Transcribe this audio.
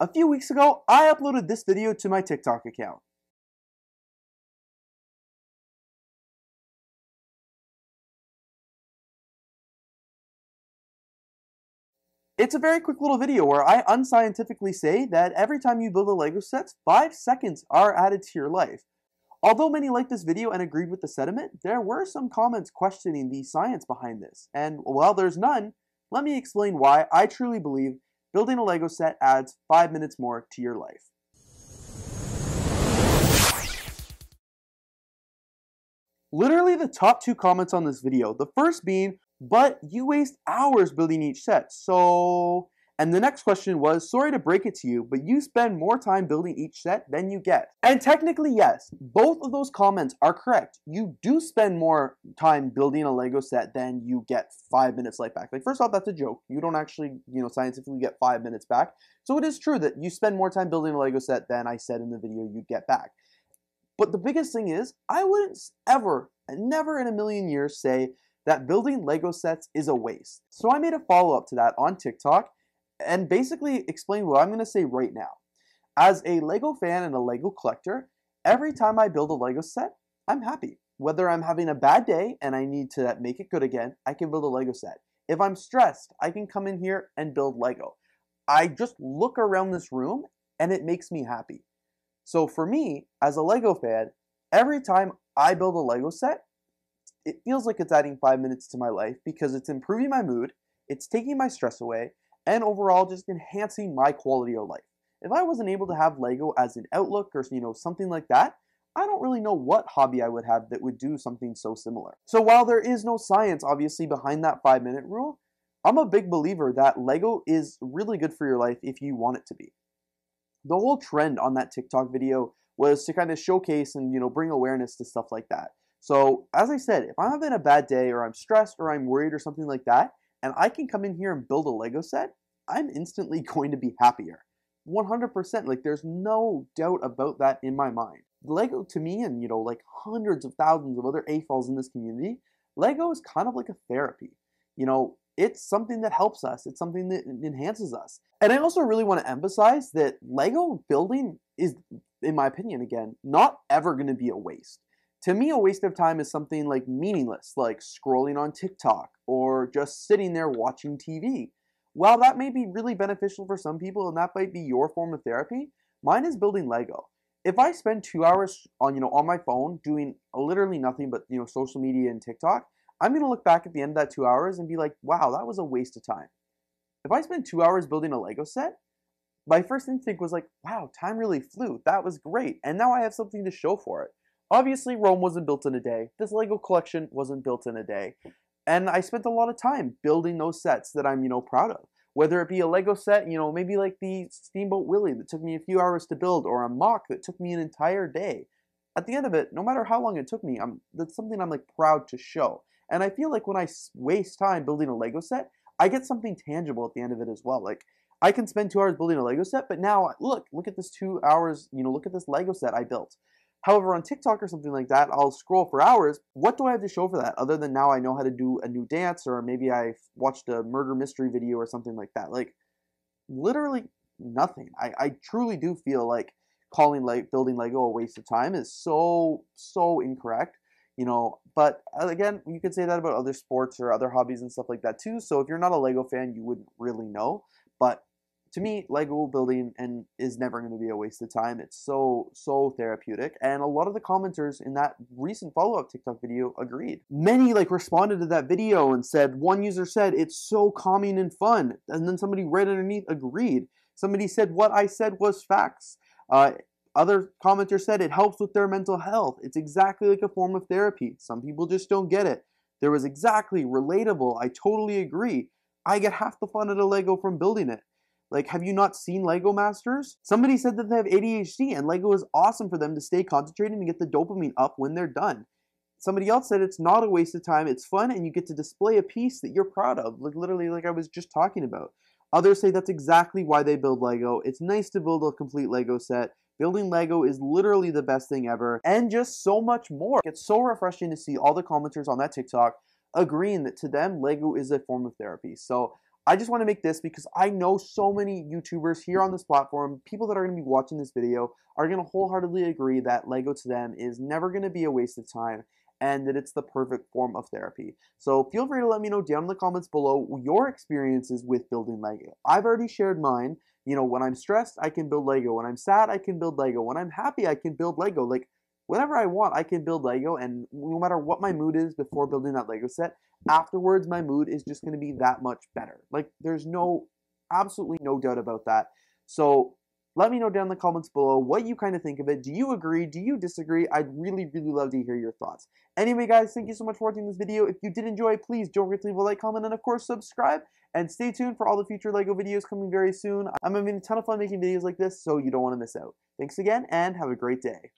A few weeks ago, I uploaded this video to my TikTok account. It's a very quick little video where I unscientifically say that every time you build a LEGO set, 5 seconds are added to your life. Although many liked this video and agreed with the sentiment, there were some comments questioning the science behind this. And while there's none, let me explain why I truly believe building a LEGO set adds 5 minutes more to your life. Literally the top two comments on this video, the first being, but you waste hours building each set. So, and the next question was, sorry to break it to you, but you spend more time building each set than you get. And technically, yes, both of those comments are correct. You do spend more time building a Lego set than you get five minutes life back. Like, first off, that's a joke. You don't actually, you know, scientifically get five minutes back. So it is true that you spend more time building a Lego set than I said in the video you get back. But the biggest thing is, I wouldn't ever, never in a million years say that building Lego sets is a waste. So I made a follow up to that on TikTok and basically explain what I'm going to say right now. As a Lego fan and a Lego collector, every time I build a Lego set, I'm happy. Whether I'm having a bad day and I need to make it good again, I can build a Lego set. If I'm stressed, I can come in here and build Lego. I just look around this room and it makes me happy. So for me, as a Lego fan, every time I build a Lego set, it feels like it's adding five minutes to my life because it's improving my mood, it's taking my stress away, and overall just enhancing my quality of life. If I wasn't able to have Lego as an outlook or you know something like that, I don't really know what hobby I would have that would do something so similar. So while there is no science obviously behind that 5 minute rule, I'm a big believer that Lego is really good for your life if you want it to be. The whole trend on that TikTok video was to kind of showcase and you know bring awareness to stuff like that. So, as I said, if I'm having a bad day or I'm stressed or I'm worried or something like that, and I can come in here and build a Lego set, I'm instantly going to be happier. 100%. Like, there's no doubt about that in my mind. Lego, to me, and you know, like hundreds of thousands of other AFOLs in this community, Lego is kind of like a therapy. You know, it's something that helps us, it's something that enhances us. And I also really want to emphasize that Lego building is, in my opinion, again, not ever going to be a waste. To me, a waste of time is something like meaningless, like scrolling on TikTok or just sitting there watching TV. While that may be really beneficial for some people and that might be your form of therapy, mine is building Lego. If I spend two hours on you know on my phone doing literally nothing but you know social media and TikTok, I'm gonna look back at the end of that two hours and be like, wow, that was a waste of time. If I spend two hours building a Lego set, my first instinct was like, wow, time really flew. That was great. And now I have something to show for it. Obviously, Rome wasn't built in a day. This Lego collection wasn't built in a day. And I spent a lot of time building those sets that I'm, you know, proud of. Whether it be a Lego set, you know, maybe like the Steamboat Willie that took me a few hours to build, or a MOC that took me an entire day. At the end of it, no matter how long it took me, I'm, that's something I'm like proud to show. And I feel like when I waste time building a Lego set, I get something tangible at the end of it as well. Like I can spend two hours building a Lego set, but now look, look at this two hours, you know, look at this Lego set I built. However, on TikTok or something like that, I'll scroll for hours. What do I have to show for that other than now I know how to do a new dance or maybe I watched a murder mystery video or something like that? Like, literally nothing. I, I truly do feel like calling like building Lego a waste of time is so, so incorrect. You know, but uh, again, you could say that about other sports or other hobbies and stuff like that too. So if you're not a Lego fan, you wouldn't really know. But to me, Lego building and is never going to be a waste of time. It's so so therapeutic, and a lot of the commenters in that recent follow up TikTok video agreed. Many like responded to that video and said one user said it's so calming and fun, and then somebody right underneath agreed. Somebody said what I said was facts. Uh, other commenters said it helps with their mental health. It's exactly like a form of therapy. Some people just don't get it. There was exactly relatable. I totally agree. I get half the fun of a Lego from building it. Like, have you not seen Lego Masters? Somebody said that they have ADHD and Lego is awesome for them to stay concentrated and get the dopamine up when they're done. Somebody else said it's not a waste of time, it's fun, and you get to display a piece that you're proud of, like literally, like I was just talking about. Others say that's exactly why they build Lego. It's nice to build a complete Lego set. Building Lego is literally the best thing ever, and just so much more. It's so refreshing to see all the commenters on that TikTok agreeing that to them, Lego is a form of therapy. So I just want to make this because I know so many YouTubers here on this platform, people that are going to be watching this video, are going to wholeheartedly agree that Lego to them is never going to be a waste of time and that it's the perfect form of therapy. So feel free to let me know down in the comments below your experiences with building Lego. I've already shared mine. You know, when I'm stressed, I can build Lego. When I'm sad, I can build Lego. When I'm happy, I can build Lego. Like, whenever I want, I can build Lego, and no matter what my mood is before building that Lego set, afterwards my mood is just going to be that much better. Like, there's no, absolutely no doubt about that. So let me know down in the comments below what you kind of think of it. Do you agree? Do you disagree? I'd really, really love to hear your thoughts. Anyway, guys, thank you so much for watching this video. If you did enjoy, please don't forget to leave a like, comment, and of course, subscribe. And stay tuned for all the future LEGO videos coming very soon. I'm having a ton of fun making videos like this, so you don't want to miss out. Thanks again, and have a great day.